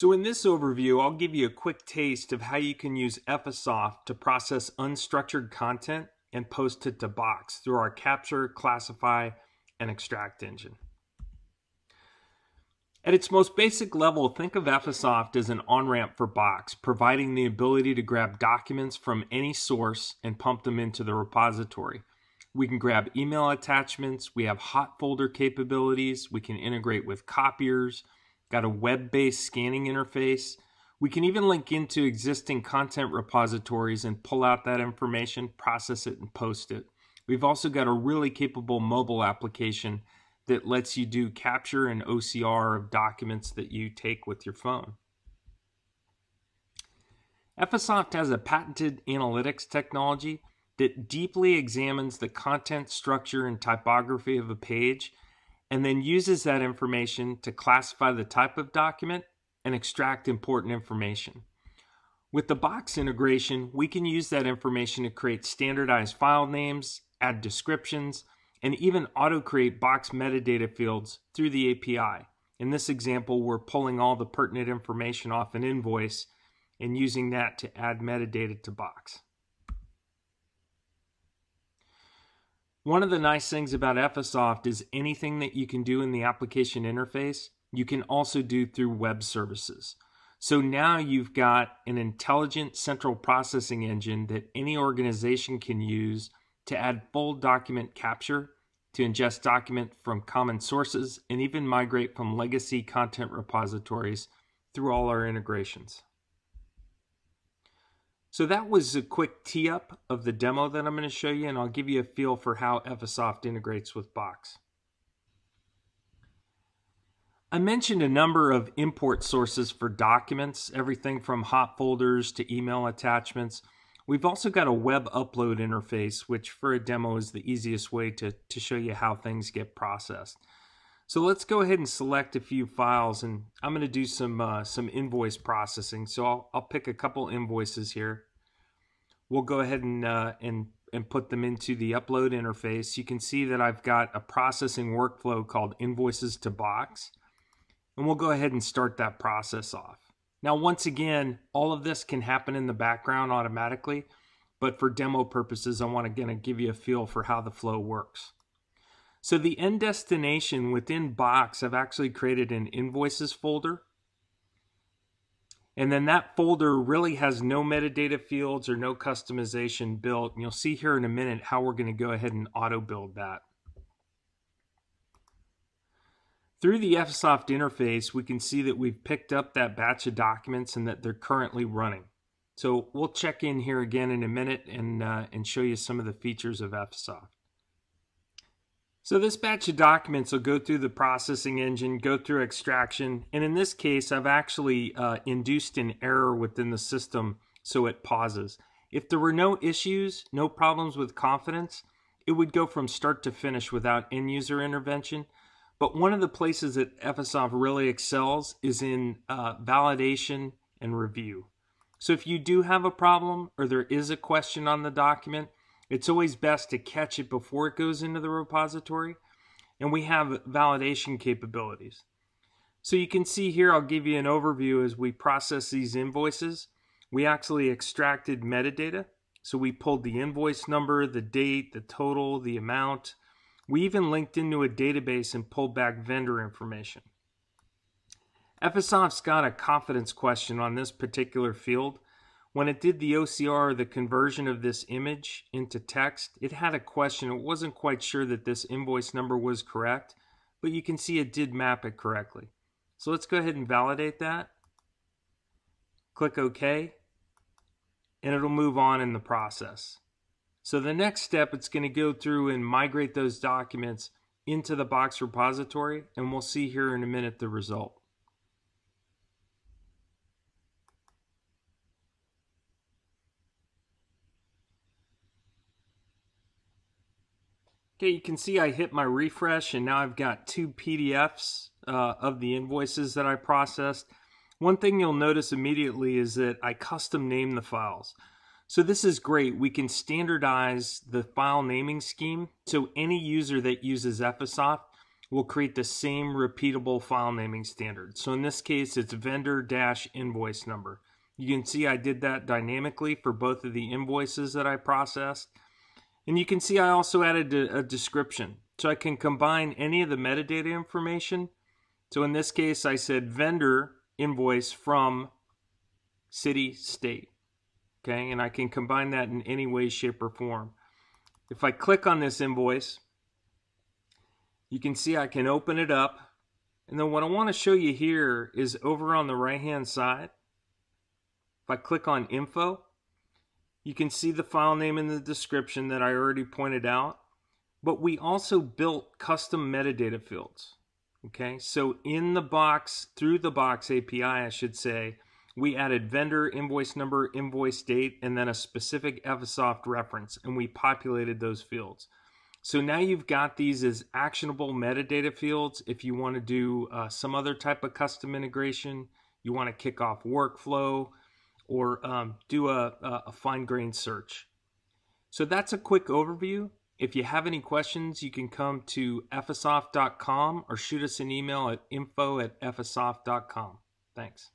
So in this overview, I'll give you a quick taste of how you can use Ephesoft to process unstructured content and post it to Box through our capture, classify, and extract engine. At its most basic level, think of Ephesoft as an on-ramp for Box, providing the ability to grab documents from any source and pump them into the repository. We can grab email attachments, we have hot folder capabilities, we can integrate with copiers, got a web-based scanning interface. We can even link into existing content repositories and pull out that information, process it, and post it. We've also got a really capable mobile application that lets you do capture and OCR of documents that you take with your phone. Ephesoft has a patented analytics technology that deeply examines the content structure and typography of a page and then uses that information to classify the type of document and extract important information. With the box integration, we can use that information to create standardized file names, add descriptions, and even auto-create box metadata fields through the API. In this example, we're pulling all the pertinent information off an invoice and using that to add metadata to box. One of the nice things about Ephesoft is anything that you can do in the application interface, you can also do through web services. So now you've got an intelligent central processing engine that any organization can use to add full document capture, to ingest document from common sources, and even migrate from legacy content repositories through all our integrations. So that was a quick tee up of the demo that I'm going to show you, and I'll give you a feel for how Ephesoft integrates with Box. I mentioned a number of import sources for documents, everything from hot folders to email attachments. We've also got a web upload interface, which for a demo is the easiest way to, to show you how things get processed. So let's go ahead and select a few files and I'm going to do some uh, some invoice processing. So I'll, I'll pick a couple invoices here. We'll go ahead and, uh, and, and put them into the upload interface. You can see that I've got a processing workflow called invoices to box. And we'll go ahead and start that process off. Now, once again, all of this can happen in the background automatically, but for demo purposes, I want to give you a feel for how the flow works. So the end destination within Box, I've actually created an invoices folder. And then that folder really has no metadata fields or no customization built. And you'll see here in a minute how we're going to go ahead and auto build that. Through the Ephesoft interface, we can see that we've picked up that batch of documents and that they're currently running. So we'll check in here again in a minute and, uh, and show you some of the features of Ephesoft. So this batch of documents will go through the processing engine, go through extraction, and in this case, I've actually uh, induced an error within the system so it pauses. If there were no issues, no problems with confidence, it would go from start to finish without end user intervention. But one of the places that Ephesoft really excels is in uh, validation and review. So if you do have a problem or there is a question on the document, it's always best to catch it before it goes into the repository. And we have validation capabilities. So you can see here, I'll give you an overview as we process these invoices. We actually extracted metadata. So we pulled the invoice number, the date, the total, the amount. We even linked into a database and pulled back vendor information. Ephesoft's got a confidence question on this particular field. When it did the OCR, the conversion of this image into text, it had a question. It wasn't quite sure that this invoice number was correct, but you can see it did map it correctly. So let's go ahead and validate that. Click OK, and it'll move on in the process. So the next step, it's going to go through and migrate those documents into the Box repository, and we'll see here in a minute the result. Okay, you can see I hit my refresh and now I've got two PDFs uh, of the invoices that I processed. One thing you'll notice immediately is that I custom name the files. So this is great. We can standardize the file naming scheme. So any user that uses Ephesoft will create the same repeatable file naming standard. So in this case, it's vendor dash invoice number. You can see I did that dynamically for both of the invoices that I processed. And you can see I also added a, a description. So I can combine any of the metadata information. So in this case, I said vendor invoice from city, state. Okay, and I can combine that in any way, shape, or form. If I click on this invoice, you can see I can open it up. And then what I want to show you here is over on the right hand side. If I click on info, you can see the file name in the description that I already pointed out. But we also built custom metadata fields. Okay, so in the box, through the box API, I should say, we added vendor, invoice number, invoice date, and then a specific Ephesoft reference, and we populated those fields. So now you've got these as actionable metadata fields. If you want to do uh, some other type of custom integration, you want to kick off workflow or um, do a, a fine grained search. So that's a quick overview. If you have any questions, you can come to ephesoft.com or shoot us an email at info at ephesoft.com. Thanks.